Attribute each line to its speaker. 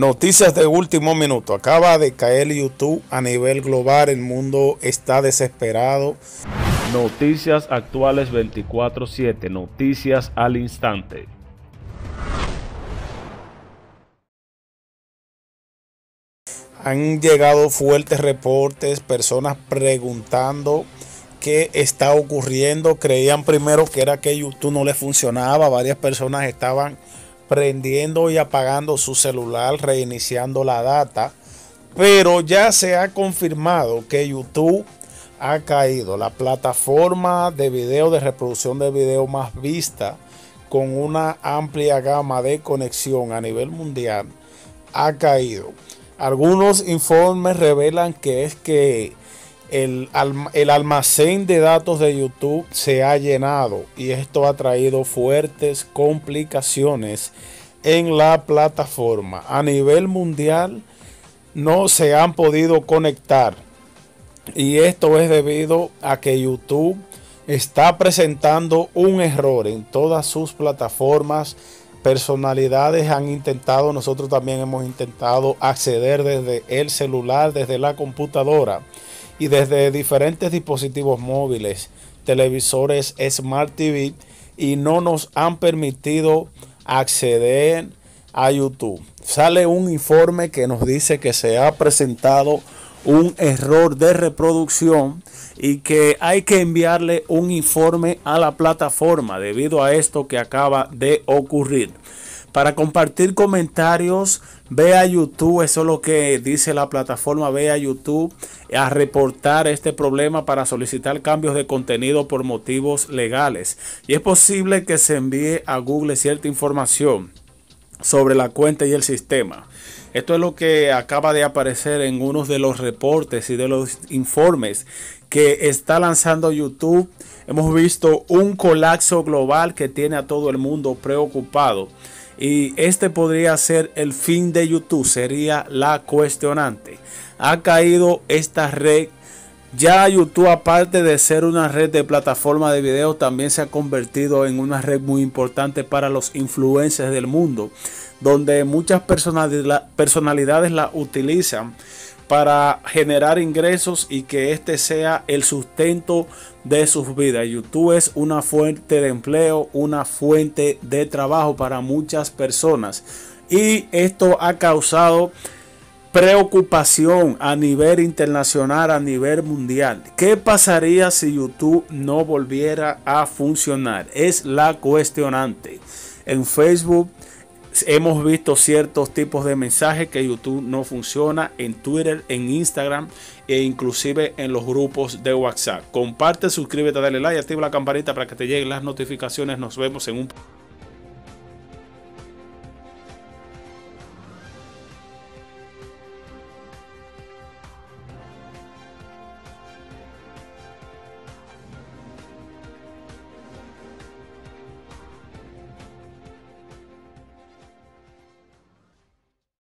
Speaker 1: Noticias de último minuto. Acaba de caer YouTube a nivel global. El mundo está desesperado.
Speaker 2: Noticias actuales 24/7. Noticias al instante.
Speaker 1: Han llegado fuertes reportes, personas preguntando qué está ocurriendo. Creían primero que era que YouTube no le funcionaba. Varias personas estaban prendiendo y apagando su celular, reiniciando la data. Pero ya se ha confirmado que YouTube ha caído. La plataforma de video, de reproducción de video más vista, con una amplia gama de conexión a nivel mundial, ha caído. Algunos informes revelan que es que el, almacén de datos de YouTube se ha llenado y esto ha traído fuertes complicaciones en la plataforma. A nivel mundial no se han podido conectar y esto es debido a que YouTube está presentando un error en todas sus plataformas. Personalidades han intentado, nosotros también hemos intentado acceder desde el celular, desde la computadora y desde diferentes dispositivos móviles, televisores, Smart TV y no nos han permitido acceder a YouTube. Sale un informe que nos dice que se ha presentado un error de reproducción y que hay que enviarle un informe a la plataforma debido a esto que acaba de ocurrir. Para compartir comentarios, ve a YouTube, eso es lo que dice la plataforma, ve a YouTube a reportar este problema para solicitar cambios de contenido por motivos legales. Y es posible que se envíe a Google cierta información sobre la cuenta y el sistema. Esto es lo que acaba de aparecer en uno de los reportes y de los informes que está lanzando YouTube. Hemos visto un colapso global que tiene a todo el mundo preocupado. Y este podría ser el fin de YouTube, sería la cuestionante. Ha caído esta red. Ya YouTube, aparte de ser una red de plataforma de video, también se ha convertido en una red muy importante para los influencers del mundo, donde muchas personalidades la utilizan para generar ingresos y que este sea el sustento de sus vidas. YouTube es una fuente de empleo, una fuente de trabajo para muchas personas y esto ha causado preocupación a nivel internacional, a nivel mundial. ¿Qué pasaría si YouTube no volviera a funcionar? Es la cuestionante. En Facebook hemos visto ciertos tipos de mensajes que YouTube no funciona en Twitter, en Instagram e inclusive en los grupos de WhatsApp. Comparte, suscríbete, dale like, activa la campanita para que te lleguen las notificaciones. Nos vemos en un